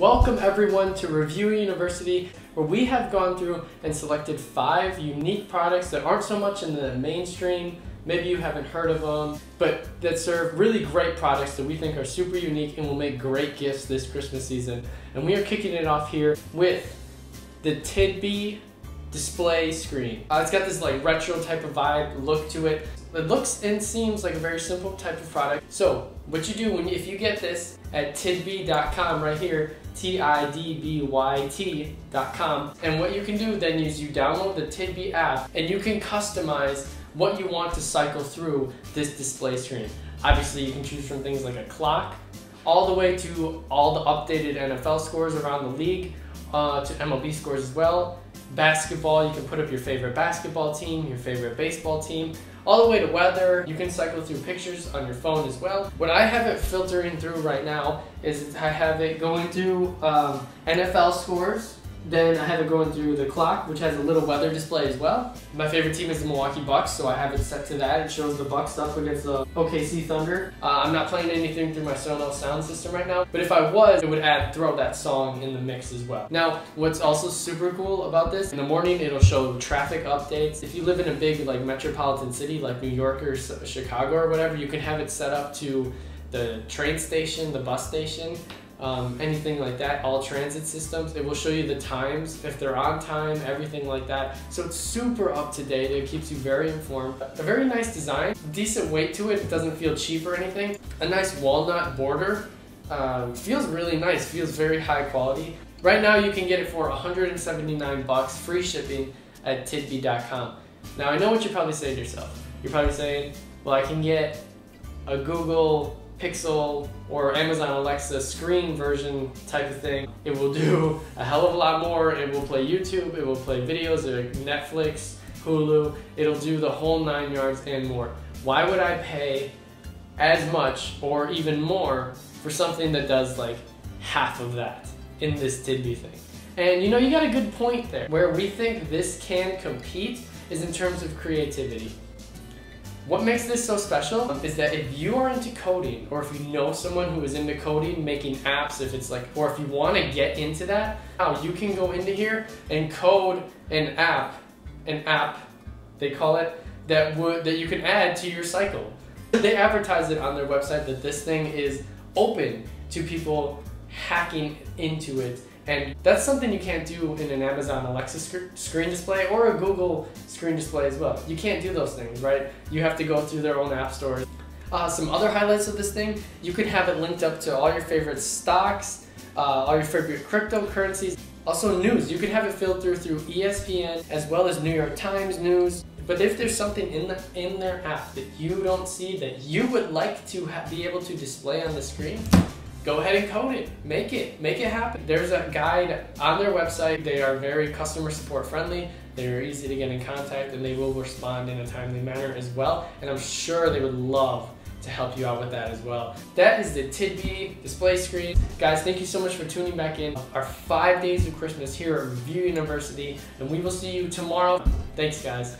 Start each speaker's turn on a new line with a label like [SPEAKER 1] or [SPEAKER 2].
[SPEAKER 1] Welcome everyone to Review University, where we have gone through and selected five unique products that aren't so much in the mainstream. Maybe you haven't heard of them, but that serve really great products that we think are super unique and will make great gifts this Christmas season. And we are kicking it off here with the Tidbyt display screen. Uh, it's got this like retro type of vibe look to it. It looks and seems like a very simple type of product. So what you do when you, if you get this at tidbyt.com right here, T-I-D-B-Y-T.com, and what you can do then is you download the Tidbyt app and you can customize what you want to cycle through this display screen. Obviously you can choose from things like a clock, all the way to all the updated NFL scores around the league, uh, to MLB scores as well. Basketball, you can put up your favorite basketball team, your favorite baseball team, all the way to weather. You can cycle through pictures on your phone as well. What I have it filtering through right now is I have it going through um, NFL scores, then I have it going through the clock, which has a little weather display as well. My favorite team is the Milwaukee Bucks, so I have it set to that. It shows the Bucks up against the OKC Thunder. Uh, I'm not playing anything through my Sonos sound system right now, but if I was, it would add throw that song in the mix as well. Now, what's also super cool about this, in the morning it'll show traffic updates. If you live in a big like metropolitan city like New York or Chicago or whatever, you can have it set up to the train station, the bus station, um, anything like that, all transit systems. It will show you the times, if they're on time, everything like that. So it's super up to date. It keeps you very informed. A very nice design, decent weight to it. It doesn't feel cheap or anything. A nice walnut border. Um, feels really nice, feels very high quality. Right now you can get it for 179 bucks, free shipping at tidbyt.com. Now I know what you're probably saying to yourself. You're probably saying, well I can get a Google Pixel or Amazon Alexa screen version type of thing. It will do a hell of a lot more. It will play YouTube, it will play videos like Netflix, Hulu. It'll do the whole nine yards and more. Why would I pay as much or even more for something that does like half of that in this Tidbyt thing? And you know, you got a good point there. Where we think this can compete is in terms of creativity. What makes this so special is that if you are into coding, or if you know someone who is into coding, making apps, if it's like, or if you want to get into that, now you can go into here and code an app, an app, they call it, that would that you can add to your cycle. They advertise it on their website that this thing is open to people hacking into it and that's something you can't do in an Amazon Alexa sc screen display or a Google screen display as well. You can't do those things, right? You have to go through their own app stores. Uh, some other highlights of this thing, you can have it linked up to all your favorite stocks, uh, all your favorite cryptocurrencies. Also news, you can have it filtered through ESPN as well as New York Times news. But if there's something in the in their app that you don't see that you would like to be able to display on the screen, go ahead and code it. Make it. Make it happen. There's a guide on their website. They are very customer support friendly. They're easy to get in contact and they will respond in a timely manner as well. And I'm sure they would love to help you out with that as well. That is the Tidbyt display screen. Guys, thank you so much for tuning back in. Our five days of Christmas here at Review University, and we will see you tomorrow. Thanks, guys.